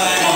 but I